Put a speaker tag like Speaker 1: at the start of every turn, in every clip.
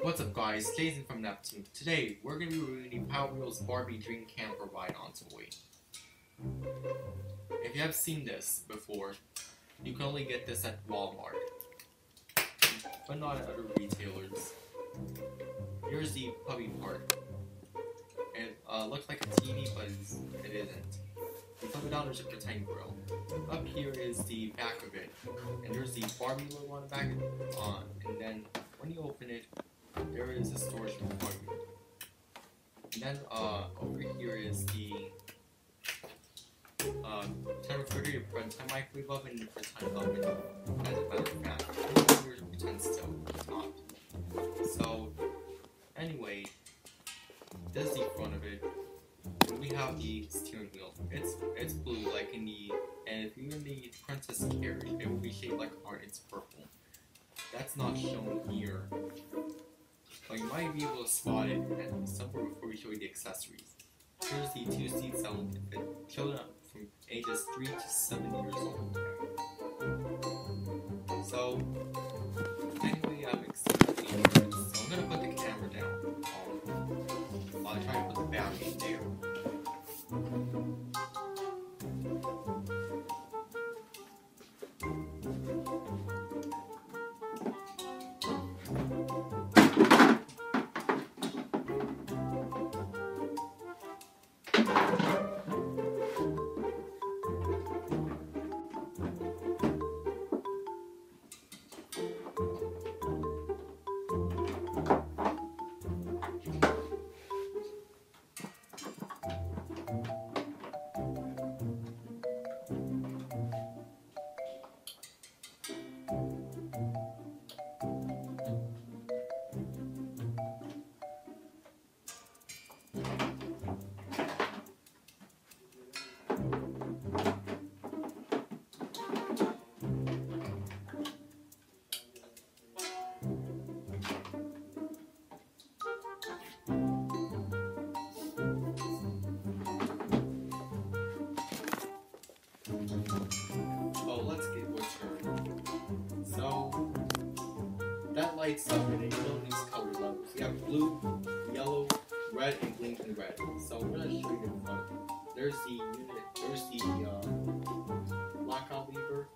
Speaker 1: What's up guys, Jason from Neptune. Today, we're going to be reviewing Power Wheels Barbie Dream Camper Ride-On toy. If you have seen this before, you can only get this at Walmart, but not at other retailers. Here's the puppy part. It uh, looks like a TV, but it isn't. You flip down, there's a pretend grill. Up here is the back of it, and there's the Barbie logo on the back, uh, and then when you open it, there is a storage compartment. And then uh, over here is the uh, time refrigerator pretend microwave oven for time oven as a matter of fact. Pretend stove top. So anyway, this is the front of it. And we have the steering wheel. It's it's blue like in the and if you're in the princess carriage, it will be shaped like a heart, it's purple. That's not shown here. You might be able to spot it somewhere before we show you the accessories. Here's the two seats that will fit children from ages 3 to 7 years old. So, anyway, I'm excited So I'm gonna put the camera down while I try to put the battery there. Oh, let's get what's her. So, that lights up and it shows color levels. We have blue, yellow, red, and blinking red. So we're gonna show you the front. There's the unit, there's the uh, lockout lever.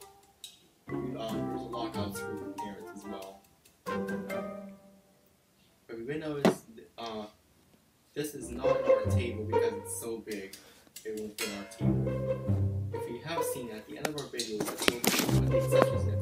Speaker 1: Uh, there's a lockout screw there as well. But we notice uh, this is not on our table because it's so big. It won't fit our table seen at the end of our videos,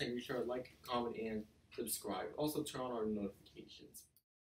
Speaker 1: Make sure to like, comment, and subscribe. Also, turn on our notifications.